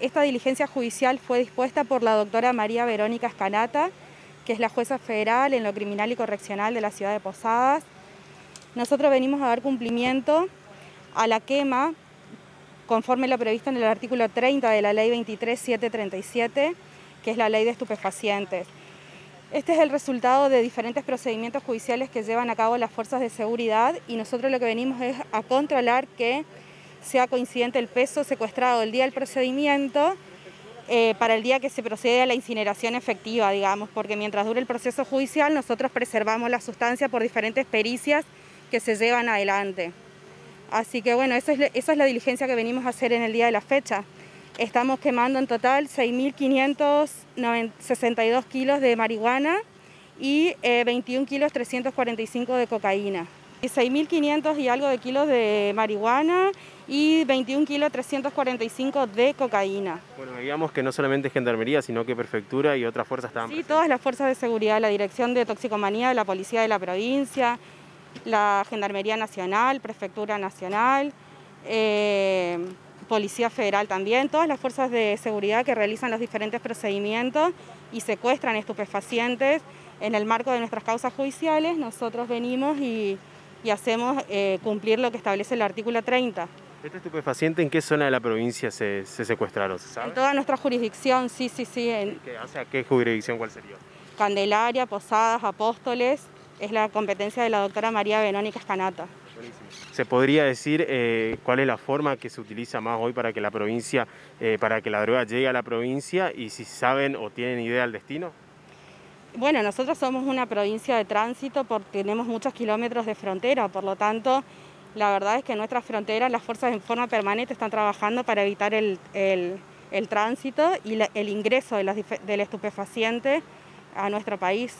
Esta diligencia judicial fue dispuesta por la doctora María Verónica Escanata, que es la jueza federal en lo criminal y correccional de la ciudad de Posadas. Nosotros venimos a dar cumplimiento a la quema conforme lo previsto en el artículo 30 de la ley 23737, que es la ley de estupefacientes. Este es el resultado de diferentes procedimientos judiciales que llevan a cabo las fuerzas de seguridad y nosotros lo que venimos es a controlar que sea coincidente el peso secuestrado el día del procedimiento eh, para el día que se procede a la incineración efectiva, digamos, porque mientras dure el proceso judicial nosotros preservamos la sustancia por diferentes pericias que se llevan adelante. Así que bueno, esa es, esa es la diligencia que venimos a hacer en el día de la fecha. Estamos quemando en total 6.562 kilos de marihuana y 21 eh, kilos 345 de cocaína. 6.500 y algo de kilos de marihuana y 21 kilos 345 de cocaína. Bueno, digamos que no solamente Gendarmería, sino que Prefectura y otras fuerzas también. Sí, todas las fuerzas de seguridad, la Dirección de Toxicomanía de la Policía de la Provincia, la Gendarmería Nacional, Prefectura Nacional, eh, Policía Federal también, todas las fuerzas de seguridad que realizan los diferentes procedimientos y secuestran estupefacientes en el marco de nuestras causas judiciales, nosotros venimos y y hacemos eh, cumplir lo que establece el artículo 30. ¿Este estupefaciente en qué zona de la provincia se, secuestraron? En toda nuestra jurisdicción, sí, sí, sí. En... ¿Qué, o sea, ¿qué jurisdicción cuál sería? Candelaria, Posadas, Apóstoles, es la competencia de la doctora María Benónica Escanata. ¿Se podría decir eh, cuál es la forma que se utiliza más hoy para que la provincia, eh, para que la droga llegue a la provincia y si saben o tienen idea del destino? Bueno, nosotros somos una provincia de tránsito porque tenemos muchos kilómetros de frontera, por lo tanto, la verdad es que en nuestras fronteras las fuerzas en forma permanente están trabajando para evitar el, tránsito y el ingreso del estupefaciente a nuestro país.